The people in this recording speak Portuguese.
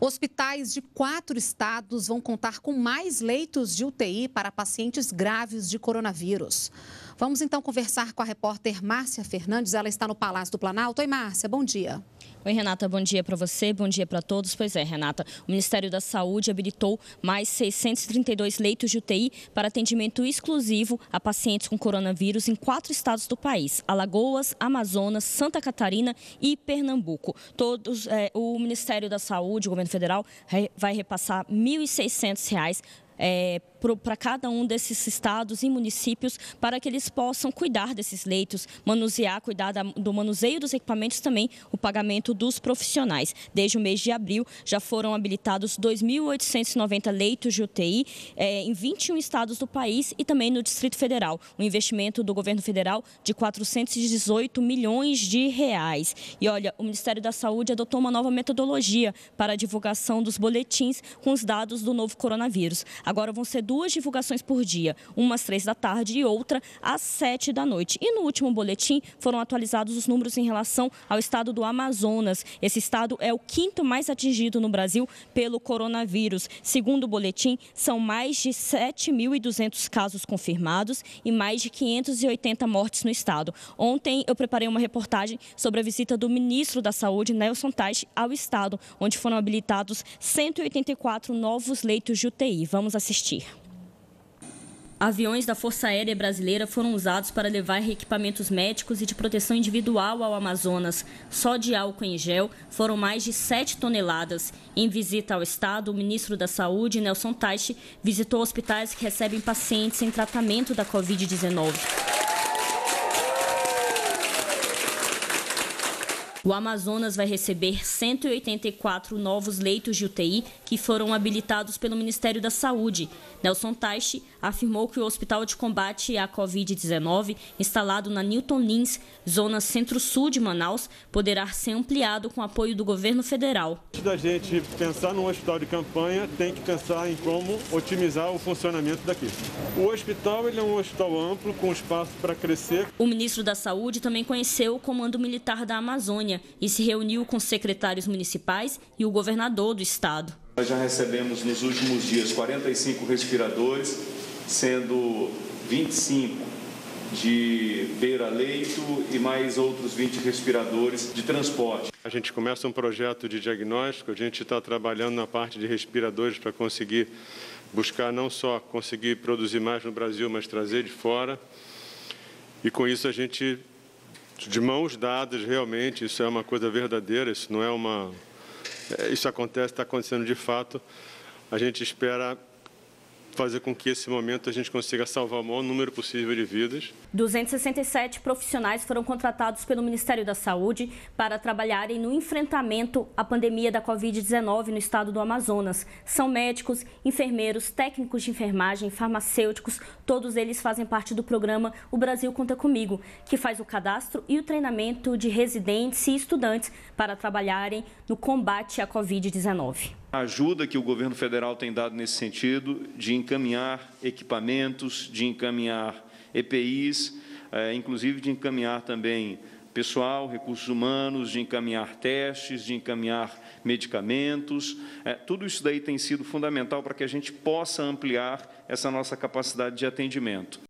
Hospitais de quatro estados vão contar com mais leitos de UTI para pacientes graves de coronavírus. Vamos então conversar com a repórter Márcia Fernandes. Ela está no Palácio do Planalto. Oi, Márcia, bom dia. Oi, Renata, bom dia para você, bom dia para todos. Pois é, Renata, o Ministério da Saúde habilitou mais 632 leitos de UTI para atendimento exclusivo a pacientes com coronavírus em quatro estados do país: Alagoas, Amazonas, Santa Catarina e Pernambuco. Todos, é, o Ministério da Saúde, o governo federal, vai repassar R$ 1.600 é, para cada um desses estados e municípios para que eles possam cuidar desses leitos, manusear, cuidar da, do manuseio dos equipamentos também o pagamento dos profissionais. Desde o mês de abril já foram habilitados 2.890 leitos de UTI é, em 21 estados do país e também no Distrito Federal. Um investimento do governo federal de 418 milhões de reais. E olha, o Ministério da Saúde adotou uma nova metodologia para a divulgação dos boletins com os dados do novo coronavírus. Agora vão ser duas divulgações por dia, uma às três da tarde e outra às sete da noite. E no último boletim foram atualizados os números em relação ao estado do Amazonas. Esse estado é o quinto mais atingido no Brasil pelo coronavírus. Segundo o boletim, são mais de 7.200 casos confirmados e mais de 580 mortes no estado. Ontem eu preparei uma reportagem sobre a visita do ministro da Saúde, Nelson Teich, ao estado, onde foram habilitados 184 novos leitos de UTI. Vamos assistir. Aviões da Força Aérea Brasileira foram usados para levar equipamentos médicos e de proteção individual ao Amazonas. Só de álcool em gel foram mais de 7 toneladas. Em visita ao estado, o ministro da Saúde, Nelson Teich, visitou hospitais que recebem pacientes em tratamento da Covid-19. O Amazonas vai receber 184 novos leitos de UTI que foram habilitados pelo Ministério da Saúde. Nelson Taishi afirmou que o Hospital de Combate à Covid-19, instalado na Newton Lins, zona centro-sul de Manaus, poderá ser ampliado com apoio do governo federal. Antes da gente pensar num hospital de campanha, tem que pensar em como otimizar o funcionamento daqui. O hospital ele é um hospital amplo, com espaço para crescer. O ministro da Saúde também conheceu o Comando Militar da Amazônia e se reuniu com secretários municipais e o governador do estado. Nós já recebemos nos últimos dias 45 respiradores, sendo 25 de beira-leito e mais outros 20 respiradores de transporte. A gente começa um projeto de diagnóstico, a gente está trabalhando na parte de respiradores para conseguir buscar não só conseguir produzir mais no Brasil, mas trazer de fora. E com isso a gente de mãos dadas, realmente, isso é uma coisa verdadeira, isso não é uma. É, isso acontece, está acontecendo de fato. A gente espera fazer com que esse momento a gente consiga salvar o maior número possível de vidas. 267 profissionais foram contratados pelo Ministério da Saúde para trabalharem no enfrentamento à pandemia da Covid-19 no estado do Amazonas. São médicos, enfermeiros, técnicos de enfermagem, farmacêuticos, todos eles fazem parte do programa O Brasil Conta Comigo, que faz o cadastro e o treinamento de residentes e estudantes para trabalharem no combate à Covid-19 a ajuda que o governo federal tem dado nesse sentido, de encaminhar equipamentos, de encaminhar EPIs, é, inclusive de encaminhar também pessoal, recursos humanos, de encaminhar testes, de encaminhar medicamentos. É, tudo isso daí tem sido fundamental para que a gente possa ampliar essa nossa capacidade de atendimento.